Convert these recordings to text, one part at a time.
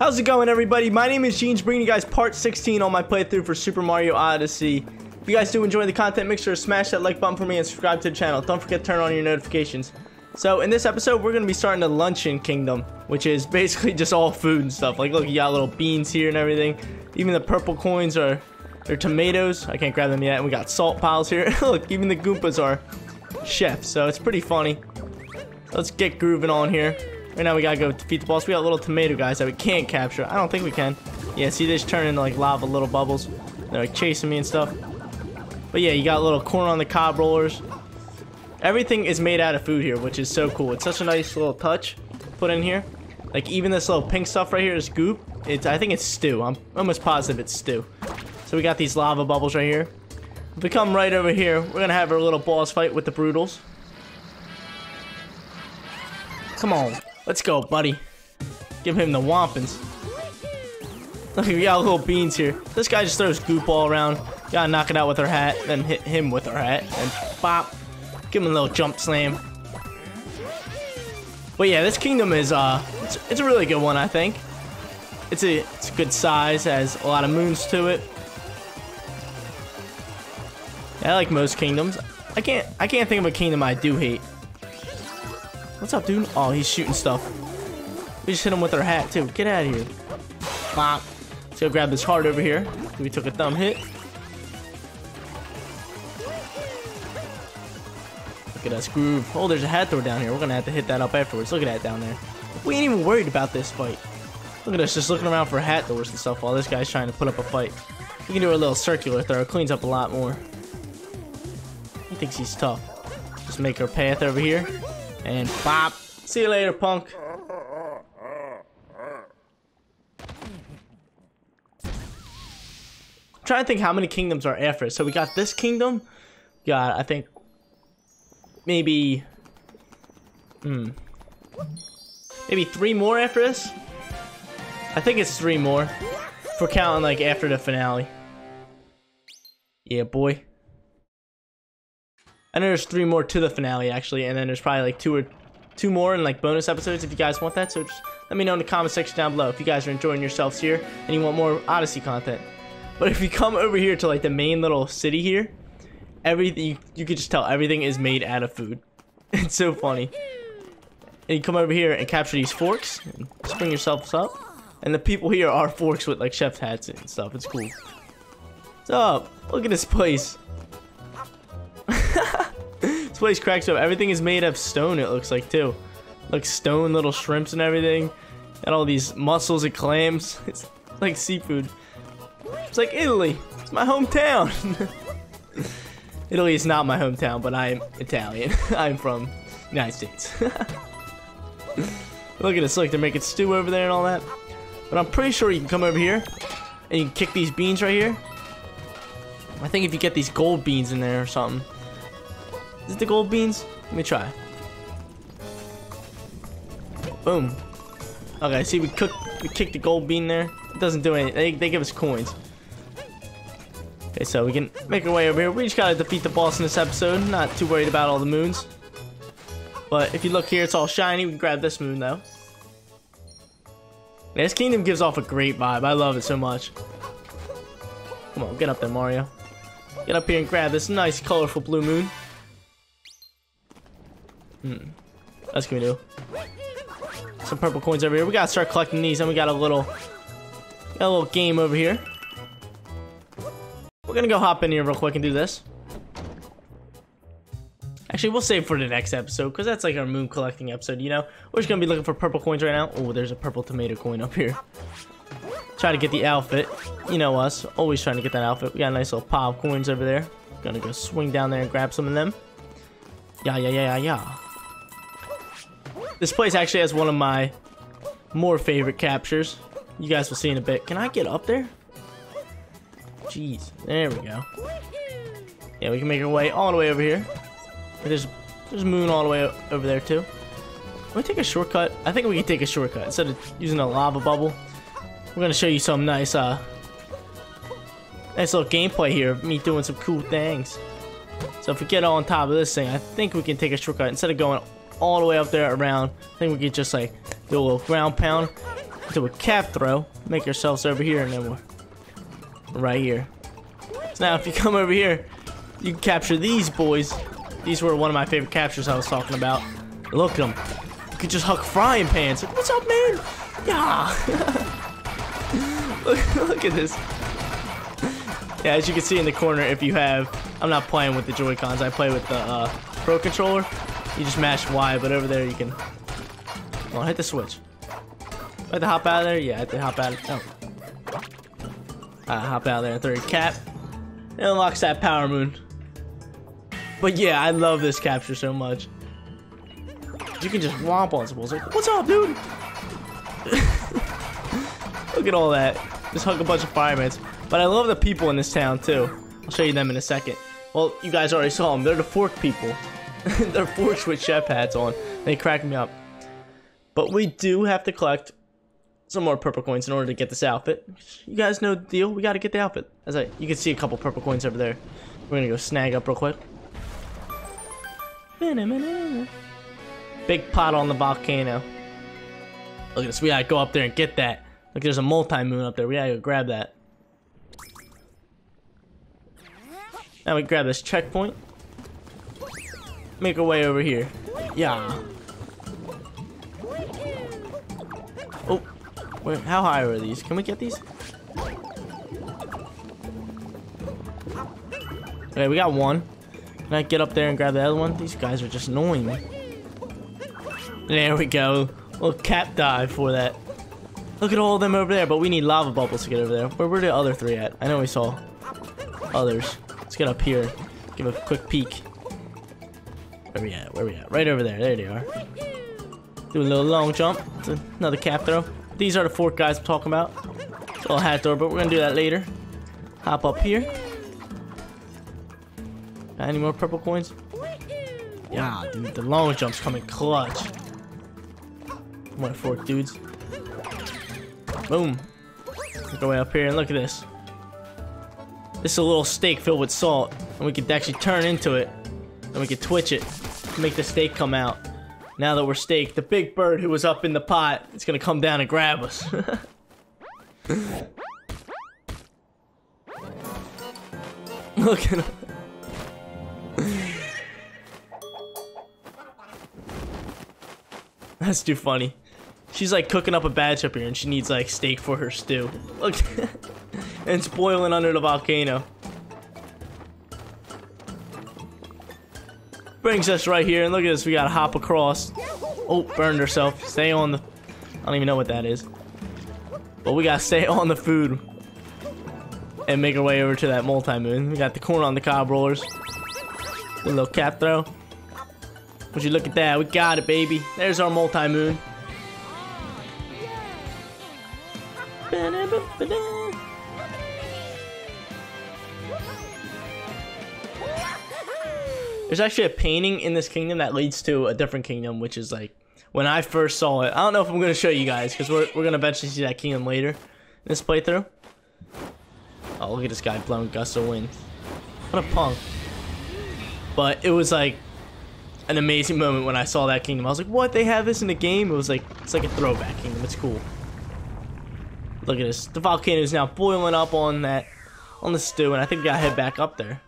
How's it going, everybody? My name is Jeans, bringing you guys part 16 on my playthrough for Super Mario Odyssey. If you guys do enjoy the content, make sure to smash that like button for me and subscribe to the channel. Don't forget to turn on your notifications. So, in this episode, we're going to be starting the Luncheon Kingdom, which is basically just all food and stuff. Like, look, you got little beans here and everything. Even the purple coins are, they're tomatoes. I can't grab them yet. We got salt piles here. look, even the Goombas are chefs, so it's pretty funny. Let's get grooving on here. Right now we gotta go defeat the boss. We got little tomato guys that we can't capture. I don't think we can. Yeah, see they just turn into like lava little bubbles. They're like chasing me and stuff. But yeah, you got a little corn on the cob rollers. Everything is made out of food here, which is so cool. It's such a nice little touch put in here. Like even this little pink stuff right here is goop. It's I think it's stew. I'm almost positive it's stew. So we got these lava bubbles right here. If we come right over here, we're gonna have our little boss fight with the Broodals. Come on. Let's go, buddy. Give him the wampins. Look, we got a little beans here. This guy just throws goop all around. Gotta knock it out with our hat, then hit him with our hat, and bop. Give him a little jump slam. But yeah, this kingdom is, uh, it's, it's a really good one, I think. It's a, it's a good size, has a lot of moons to it. Yeah, I like most kingdoms. I can't, I can't think of a kingdom I do hate. What's up, dude? Oh, he's shooting stuff. We just hit him with our hat, too. Get out of here. Bop. Let's go grab this heart over here. We took a thumb hit. Look at us groove. Oh, there's a hat door down here. We're gonna have to hit that up afterwards. Look at that down there. We ain't even worried about this fight. Look at us just looking around for hat doors and stuff while this guy's trying to put up a fight. We can do a little circular throw. It cleans up a lot more. He thinks he's tough. Just make our path over here. And pop. See you later, punk. I'm trying to think how many kingdoms are after So we got this kingdom. Got, I think, maybe, hmm, maybe three more after this. I think it's three more. For counting like after the finale. Yeah, boy. I know there's three more to the finale actually, and then there's probably like two or two more in like bonus episodes if you guys want that. So just let me know in the comment section down below if you guys are enjoying yourselves here and you want more Odyssey content. But if you come over here to like the main little city here, everything you, you can just tell everything is made out of food. It's so funny. And you come over here and capture these forks and spring yourselves up. And the people here are forks with like chef hats and stuff. It's cool. What's up? Look at this place. this place cracks up. Everything is made of stone, it looks like, too. Like stone little shrimps and everything. And all these mussels and clams. It's like seafood. It's like Italy. It's my hometown. Italy is not my hometown, but I'm Italian. I'm from the United States. Look at this. Look, they're making stew over there and all that. But I'm pretty sure you can come over here and you can kick these beans right here. I think if you get these gold beans in there or something, is it the gold beans? Let me try. Boom. Okay, see we cook we kick the gold bean there. It doesn't do anything. They, they give us coins. Okay, so we can make our way over here. We just gotta defeat the boss in this episode. Not too worried about all the moons. But if you look here, it's all shiny. We can grab this moon though. This kingdom gives off a great vibe. I love it so much. Come on, get up there, Mario. Get up here and grab this nice, colorful blue moon. Hmm. That's gonna do. Some purple coins over here. We gotta start collecting these, and we got a little, got a little game over here. We're gonna go hop in here real quick and do this. Actually, we'll save for the next episode, because that's like our moon collecting episode, you know? We're just gonna be looking for purple coins right now. Oh, there's a purple tomato coin up here. Try to get the outfit. You know us, always trying to get that outfit. We got a nice little pile of coins over there. Gonna go swing down there and grab some of them. Yeah, yeah, yeah, yeah, yeah. This place actually has one of my more favorite captures. You guys will see in a bit. Can I get up there? Jeez. There we go. Yeah, we can make our way all the way over here. There's, there's moon all the way over there, too. Can we take a shortcut? I think we can take a shortcut. Instead of using a lava bubble, we're going to show you some nice, uh, nice little gameplay here of me doing some cool things. So if we get on top of this thing, I think we can take a shortcut. Instead of going all the way up there around. I think we could just like do a little ground pound. do a cap throw. Make ourselves over here, and then we're right here. So now if you come over here, you can capture these boys. These were one of my favorite captures I was talking about. Look at them. You could just huck frying pans. What's up, man? Yeah. look, look at this. Yeah, as you can see in the corner, if you have... I'm not playing with the Joy-Cons. I play with the uh, Pro Controller. You just mash Y, but over there you can... Well, hit the switch. I have to hop out of there? Yeah, I have to hop out of Oh. Uh, hop out of there and throw your cap. It unlocks that power moon. But yeah, I love this capture so much. You can just womp on some. Like, what's up, dude? Look at all that. Just hug a bunch of firemen. But I love the people in this town too. I'll show you them in a second. Well, you guys already saw them. They're the fork people. They're forks with chef hats on. They crack me up. But we do have to collect some more purple coins in order to get this outfit. You guys know the deal. We got to get the outfit. As I, you can see a couple purple coins over there. We're gonna go snag up real quick. Big pot on the volcano. Look at this. We gotta go up there and get that. Look, there's a multi-moon up there. We gotta go grab that. Now we grab this checkpoint. Make our way over here. Yeah. Oh, wait, how high are these? Can we get these? Okay, we got one. Can I get up there and grab the other one? These guys are just annoying. There we go. Little cap dive for that. Look at all of them over there, but we need lava bubbles to get over there. Where were the other three at? I know we saw others. Let's get up here. Give a quick peek. Where we at? Where we at? Right over there. There they are. Do a little long jump. Another cap throw. These are the fork guys I'm talking about. It's all hat throw, but we're gonna do that later. Hop up here. Got any more purple coins? Yeah, dude, the long jump's coming clutch. Come on, fork dudes. Boom. Go way up here and look at this. This is a little steak filled with salt, and we could actually turn into it, and we could twitch it, make the steak come out. Now that we're staked, the big bird who was up in the pot is gonna come down and grab us. Look at him. That's too funny. She's like cooking up a batch up here and she needs like steak for her stew. Look. and it's boiling under the volcano. Brings us right here and look at this. We gotta hop across. Oh, burned herself. Stay on the... I don't even know what that is. But we gotta stay on the food. And make our way over to that multi-moon. We got the corn on the cob rollers. A little cap throw. Would you look at that? We got it, baby. There's our multi-moon. There's actually a painting in this kingdom that leads to a different kingdom, which is like when I first saw it. I don't know if I'm gonna show you guys because we're we're gonna eventually see that kingdom later in this playthrough. Oh, look at this guy blowing gusts of wind. What a punk. But it was like an amazing moment when I saw that kingdom. I was like, what? They have this in the game? It was like, it's like a throwback kingdom. It's cool. Look at this. The volcano is now boiling up on that, on the stew, and I think we gotta head back up there.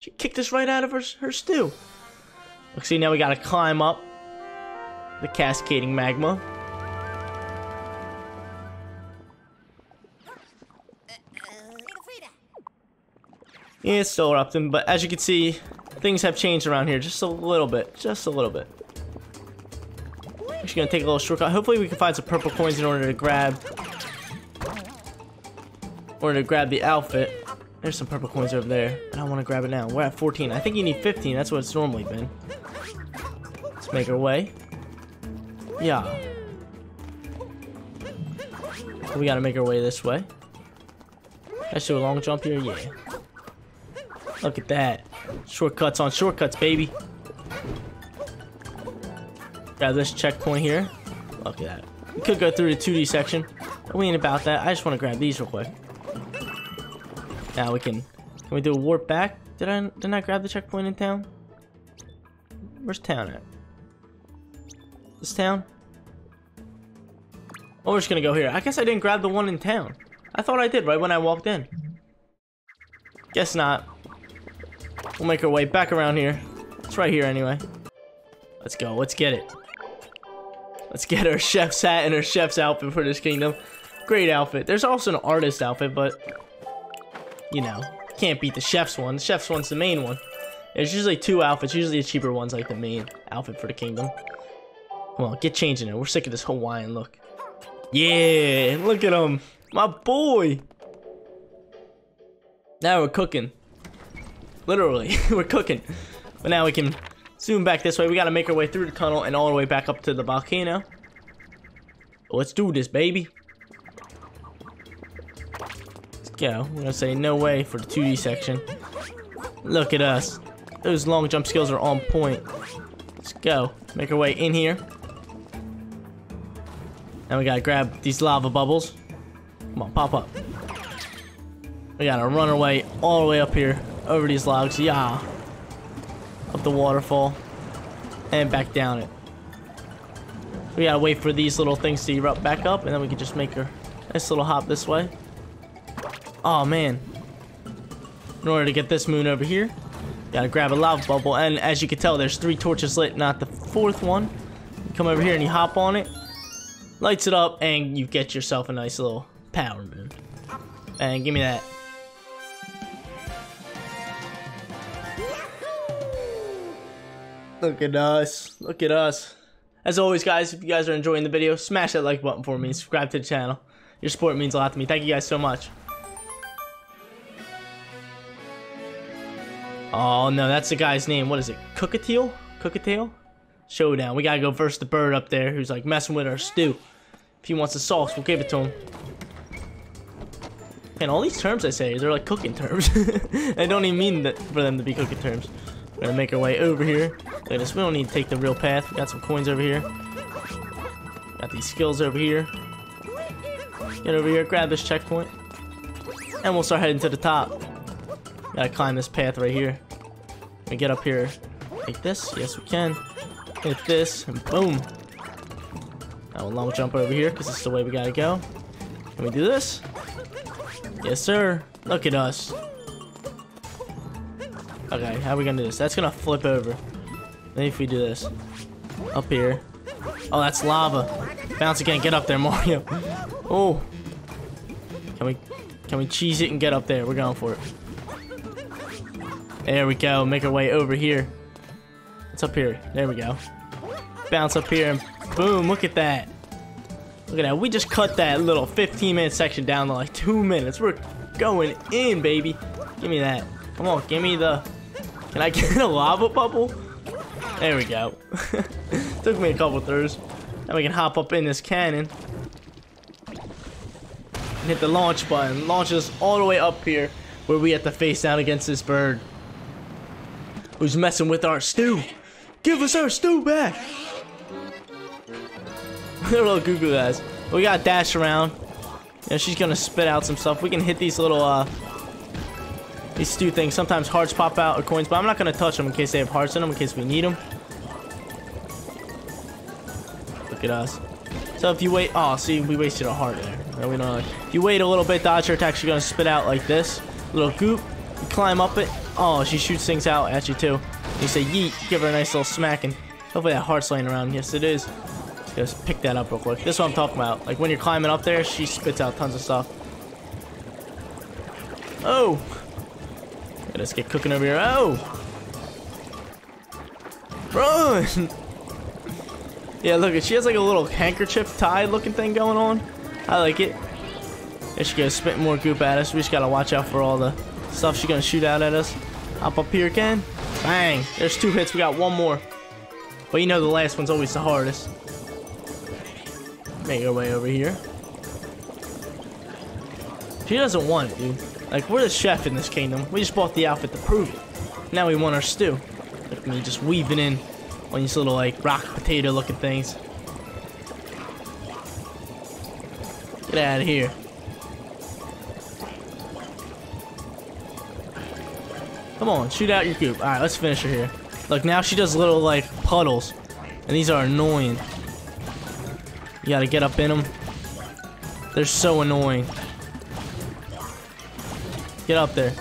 She kicked us right out of her, her stew. Look, see, now we gotta climb up the cascading magma. Yeah, it's still erupting, but as you can see, things have changed around here just a little bit. Just a little bit. Actually gonna take a little shortcut. Hopefully we can find some purple coins in order to grab... In order to grab the outfit. There's some purple coins over there. I don't want to grab it now. We're at 14. I think you need 15. That's what it's normally been. Let's make our way. Yeah. We gotta make our way this way. Let's do a long jump here. Yeah. Look at that. Shortcuts on shortcuts, baby. Got this checkpoint here. Look at that. We could go through the 2D section. But we ain't about that. I just want to grab these real quick. Now we can... Can we do a warp back? Did I, didn't I grab the checkpoint in town? Where's town at? This town? Oh, we're just gonna go here. I guess I didn't grab the one in town. I thought I did right when I walked in. Guess not. We'll make our way back around here. It's right here anyway. Let's go. Let's get it. Let's get our chef's hat and our chef's outfit for this kingdom. Great outfit. There's also an artist outfit, but you know, can't beat the chef's one. The chef's one's the main one. There's usually two outfits. Usually the cheaper one's like the main outfit for the kingdom. On, get changing it. We're sick of this Hawaiian look. Yeah, look at him. My boy. Now we're cooking. Literally, we're cooking. But now we can zoom back this way. We gotta make our way through the tunnel and all the way back up to the volcano. Let's do this, baby. Go. We're gonna say no way for the 2D section. Look at us. Those long jump skills are on point. Let's go. Make our way in here. Now we gotta grab these lava bubbles. Come on, pop up. We gotta run our way all the way up here over these logs. Yeah. Up the waterfall. And back down it. We gotta wait for these little things to erupt back up and then we can just make a nice little hop this way. Oh man. In order to get this moon over here, gotta grab a lava bubble and as you can tell there's three torches lit, not the fourth one. You come over here and you hop on it lights it up, and you get yourself a nice little power moon. And give me that. Look at us. Look at us. As always, guys, if you guys are enjoying the video, smash that like button for me. Subscribe to the channel. Your support means a lot to me. Thank you guys so much. Oh, no, that's the guy's name. What is it? Cookatiel? Cookatail? Showdown. We gotta go versus the bird up there who's like messing with our stew. If he wants the sauce, we'll give it to him. And all these terms I say, they're like cooking terms. I don't even mean that for them to be cooking terms. We're gonna make our way over here. Look at this, we don't need to take the real path. We got some coins over here. Got these skills over here. Get over here, grab this checkpoint. And we'll start heading to the top. Gotta climb this path right here. We get up here like this. Yes, we can. Hit this, and boom. Now we'll long jump over here, because is the way we gotta go. Can we do this? Yes, sir. Look at us. Okay, how are we gonna do this? That's gonna flip over. Maybe if we do this. Up here. Oh, that's lava. Bounce again. Get up there, Mario. Oh. Can we can we cheese it and get up there? We're going for it. There we go. Make our way over here. It's up here. There we go. Bounce up here and boom, look at that. Look at that. We just cut that little 15 minute section down to like two minutes. We're going in, baby. Give me that. Come on, give me the... Can I get a lava bubble? There we go. Took me a couple throws. Now we can hop up in this cannon. And hit the launch button. Launch us all the way up here where we have to face down against this bird. Who's messing with our stew. Give us our stew back! little Google guys. We got dash around. You know, she's gonna spit out some stuff. We can hit these little, uh, these stew things. Sometimes hearts pop out or coins, but I'm not gonna touch them in case they have hearts in them, in case we need them. Look at us. So if you wait, oh, see, we wasted a heart there. No, we don't. If you wait a little bit, dodge her attack, she's gonna spit out like this. Little goop. You climb up it. Oh, she shoots things out at you too. You say yeet, give her a nice little smacking. Hopefully that heart's laying around. Yes, it is. Just pick that up real quick. This is what I'm talking about. Like when you're climbing up there, she spits out tons of stuff. Oh! Let's get cooking over here. Oh! Run! yeah, look, she has like a little handkerchief tie looking thing going on. I like it. There she goes, spitting more goop at us. We just gotta watch out for all the stuff she's gonna shoot out at us. Hop up here again. Bang! There's two hits. We got one more. But you know the last one's always the hardest. Make our way over here. She doesn't want it, dude. Like, we're the chef in this kingdom. We just bought the outfit to prove it. Now we want our stew. Look at me just weaving in on these little, like, rock potato looking things. Get out of here. Come on, shoot out your goop. Alright, let's finish her here. Look, now she does little, like, puddles. And these are annoying. You gotta get up in them. They're so annoying. Get up there.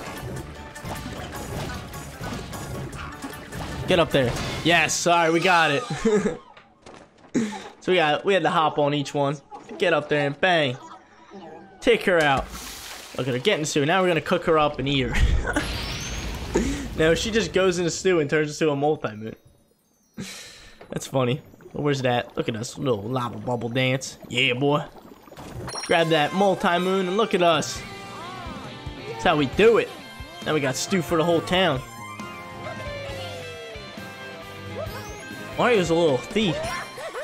Get up there. Yes, sorry, we got it. so we got we had to hop on each one. Get up there and bang. Take her out. Look at her getting stew. Now we're gonna cook her up and eat her. no, she just goes into stew and turns into a multi-moon. That's funny. Where's that? Look at us, little lava bubble dance. Yeah, boy. Grab that multi-moon and look at us. That's how we do it. Now we got stew for the whole town. Mario's a little thief.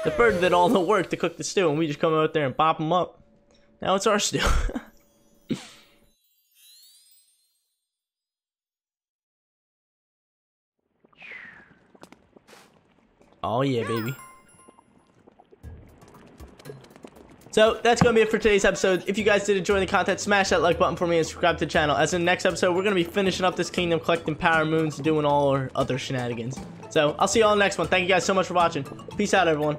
The bird did all the work to cook the stew, and we just come out there and pop him up. Now it's our stew. oh yeah, baby. So that's gonna be it for today's episode. If you guys did enjoy the content, smash that like button for me and subscribe to the channel. As in the next episode, we're gonna be finishing up this kingdom, collecting power moons, doing all our other shenanigans. So I'll see you all next one. Thank you guys so much for watching. Peace out, everyone.